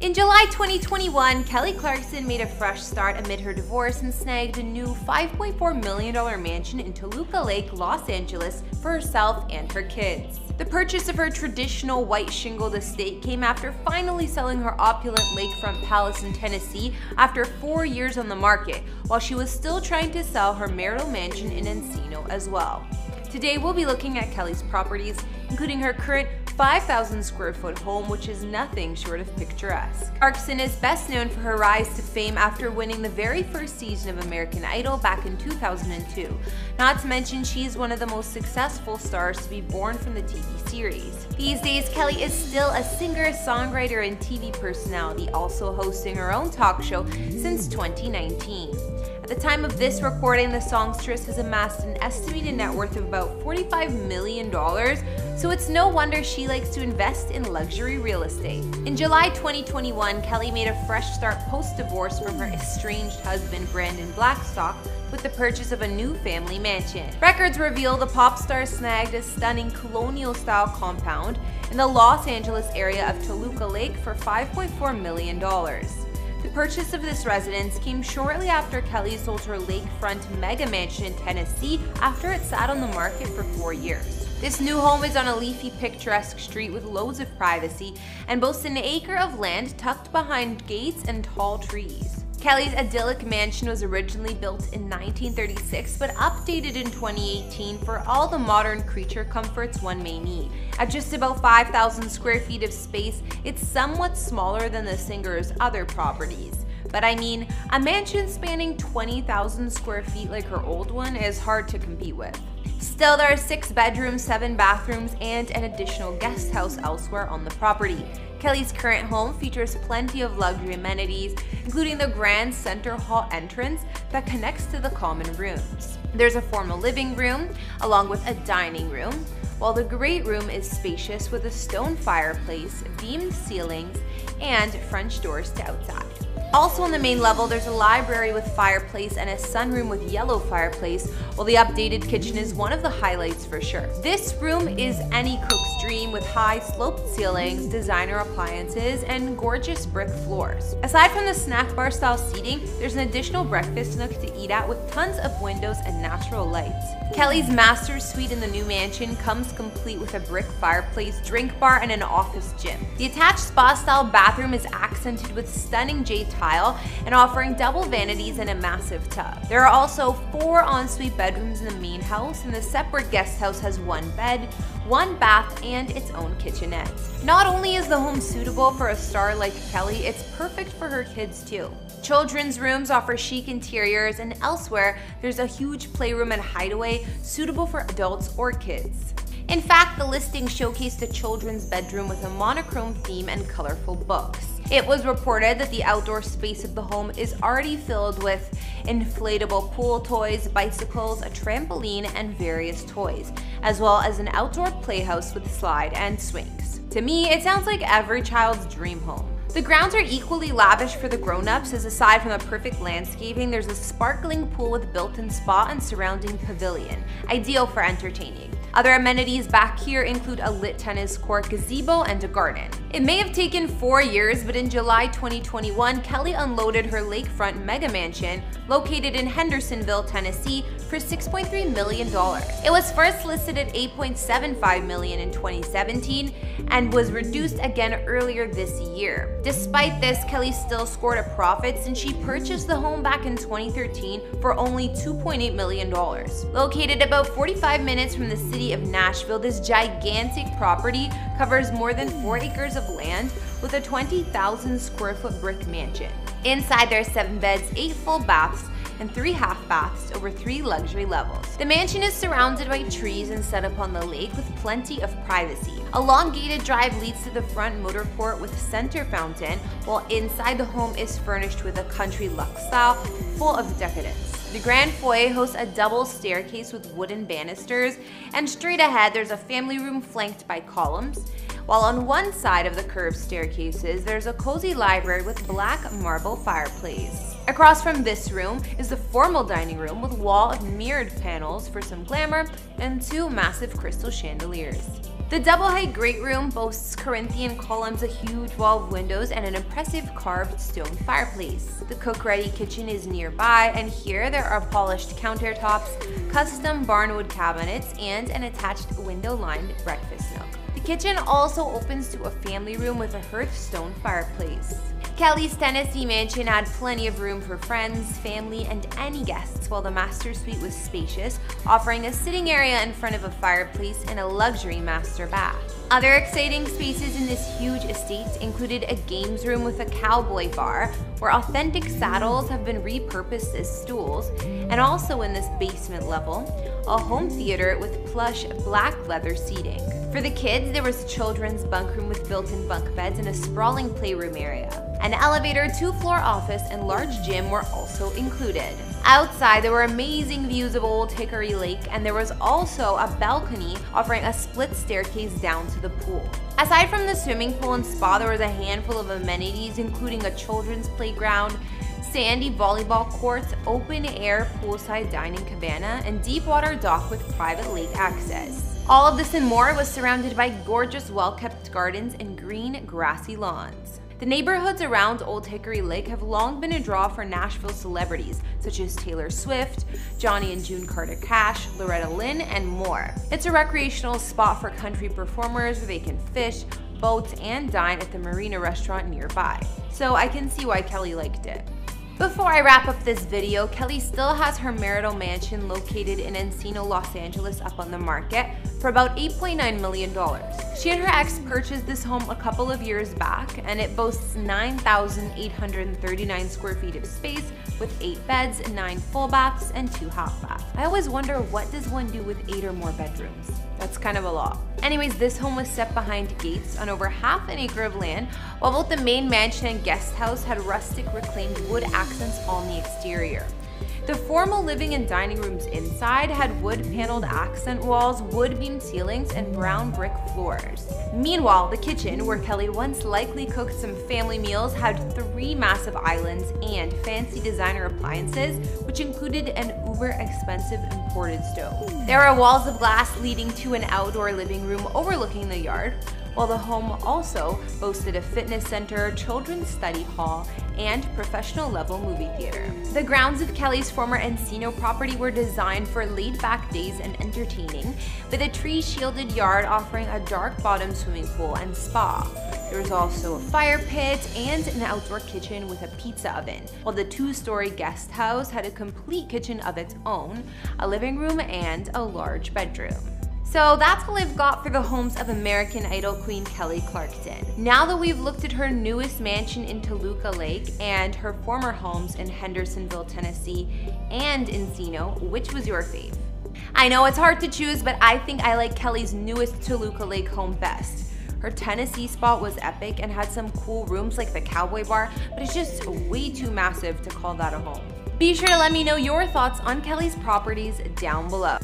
In July 2021, Kelly Clarkson made a fresh start amid her divorce and snagged a new $5.4 million mansion in Toluca Lake, Los Angeles for herself and her kids. The purchase of her traditional white shingled estate came after finally selling her opulent lakefront palace in Tennessee after four years on the market, while she was still trying to sell her marital mansion in Encino as well. Today, we'll be looking at Kelly's properties, including her current 5,000 square foot home, which is nothing short of picturesque. Clarkson is best known for her rise to fame after winning the very first season of American Idol back in 2002. Not to mention, she's one of the most successful stars to be born from the TV series. These days, Kelly is still a singer, songwriter, and TV personality, also hosting her own talk show since 2019 At the time of this recording, the songstress has amassed an estimated net worth of about $45 million, so it's no wonder she likes to invest in luxury real estate. In July 2021, Kelly made a fresh start post divorce from her estranged husband, Brandon Blackstock, with the purchase of a new family mansion. Records reveal the pop star snagged a stunning colonial style compound in the Los Angeles area of Toluca Lake for $5.4 million. The purchase of this residence came shortly after Kelly sold her lakefront mega mansion in Tennessee after it sat on the market for four years. This new home is on a leafy, picturesque street with loads of privacy and boasts an acre of land tucked behind gates and tall trees. Kelly's idyllic mansion was originally built in 1936 but updated in 2018 for all the modern creature comforts one may need. At just about 5,000 square feet of space, it's somewhat smaller than the singer's other properties. But I mean, a mansion spanning 20,000 square feet like her old one is hard to compete with. Still, there are six bedrooms, seven bathrooms, and an additional guest house elsewhere on the property. Kelly's current home features plenty of luxury amenities, including the grand center hall entrance that connects to the common rooms. There's a formal living room, along with a dining room, while the great room is spacious with a stone fireplace, beamed ceilings, and French doors to outside. Also on the main level, there's a library with fireplace and a sunroom with yellow fireplace, while the updated kitchen is one of the highlights for sure. This room is any cook's with high sloped ceilings, designer appliances, and gorgeous brick floors. Aside from the snack bar style seating, there's an additional breakfast nook to eat at with tons of windows and natural lights. Kelly's master suite in the new mansion comes complete with a brick fireplace, drink bar, and an office gym. The attached spa-style bathroom is accented with stunning jade tile and offering double vanities and a massive tub. There are also four ensuite bedrooms in the main house, and the separate guest house has one bed, one bath, and its own kitchenette. Not only is the home suitable for a star like Kelly, it's perfect for her kids too. Children's rooms offer chic interiors, and elsewhere, there's a huge playroom and hideaway suitable for adults or kids. In fact, the listing showcased a children's bedroom with a monochrome theme and colorful books. It was reported that the outdoor space of the home is already filled with inflatable pool toys, bicycles, a trampoline, and various toys, as well as an outdoor playhouse with slide and swings. To me, it sounds like every child's dream home. The grounds are equally lavish for the grown-ups as aside from the perfect landscaping, there's a sparkling pool with built-in spa and surrounding pavilion, ideal for entertaining. Other amenities back here include a lit tennis court, gazebo, and a garden. It may have taken four years, but in July 2021, Kelly unloaded her lakefront mega mansion located in Hendersonville, Tennessee for $6.3 million. It was first listed at 8.75 million in 2017 and was reduced again earlier this year. Despite this, Kelly still scored a profit since she purchased the home back in 2013 for only $2.8 million. Located about 45 minutes from the city of Nashville, this gigantic property covers more than 4 acres of land with a 20,000 square foot brick mansion. Inside there are 7 beds, 8 full baths, and three half baths over three luxury levels. The mansion is surrounded by trees and set up on the lake with plenty of privacy. A long gated drive leads to the front motor court with center fountain, while inside the home is furnished with a country luxe style full of decadence. The grand foyer hosts a double staircase with wooden banisters, and straight ahead there's a family room flanked by columns, while on one side of the curved staircases there's a cozy library with black marble fireplace. Across from this room is the formal dining room with wall of mirrored panels for some glamour and two massive crystal chandeliers. The double-height great room boasts Corinthian columns, a huge wall of windows, and an impressive carved stone fireplace. The cook-ready kitchen is nearby, and here there are polished countertops, custom barnwood cabinets, and an attached window-lined breakfast nook. The kitchen also opens to a family room with a hearthstone fireplace. Kelly's Tennessee mansion had plenty of room for friends, family, and any guests, while the master suite was spacious, offering a sitting area in front of a fireplace and a luxury master bath. Other exciting spaces in this huge estate included a games room with a cowboy bar, where authentic saddles have been repurposed as stools, and also in this basement level, a home theater with plush black leather seating. For the kids, there was a children's bunk room with built-in bunk beds and a sprawling playroom area. An elevator, two-floor office, and large gym were also included. Outside, there were amazing views of Old Hickory Lake, and there was also a balcony offering a split staircase down to the pool. Aside from the swimming pool and spa, there was a handful of amenities, including a children's playground, sandy volleyball courts, open air poolside dining cabana, and deep water dock with private lake access. All of this and more was surrounded by gorgeous, well kept gardens and green, grassy lawns. The neighborhoods around Old Hickory Lake have long been a draw for Nashville celebrities, such as Taylor Swift, Johnny and June Carter Cash, Loretta Lynn, and more. It's a recreational spot for country performers where they can fish, boat, and dine at the Marina restaurant nearby. So I can see why Kelly liked it. Before I wrap up this video, Kelly still has her marital mansion located in Encino, Los Angeles up on the market for about $8.9 million. She and her ex purchased this home a couple of years back and it boasts 9,839 square feet of space with 8 beds, 9 full baths, and 2 half baths. I always wonder what does one do with 8 or more bedrooms? That's kind of a lot. Anyways, this home was set behind gates on over half an acre of land, while both the main mansion and guest house had rustic reclaimed wood accents on the exterior. The formal living and dining rooms inside had wood paneled accent walls, wood beam ceilings, and brown brick floors. Meanwhile, the kitchen, where Kelly once likely cooked some family meals, had three massive islands and fancy designer appliances, which included an uber expensive imported stove. There are walls of glass leading to an outdoor living room overlooking the yard, while the home also boasted a fitness center, children's study hall, and professional level movie theater. The grounds of Kelly's former Encino property were designed for laid back days and entertaining, with a tree shielded yard offering a dark bottom swimming pool and spa. There was also a fire pit and an outdoor kitchen with a pizza oven, while the two story guest house had a complete kitchen of its own, a living room, and a large bedroom. So that's all I've got for the homes of American Idol queen Kelly Clarkson. Now that we've looked at her newest mansion in Toluca Lake and her former homes in Hendersonville, Tennessee and Encino, which was your fave? I know it's hard to choose, but I think I like Kelly's newest Toluca Lake home best. Her Tennessee spot was epic and had some cool rooms like the Cowboy Bar, but it's just way too massive to call that a home. Be sure to let me know your thoughts on Kelly's properties down below.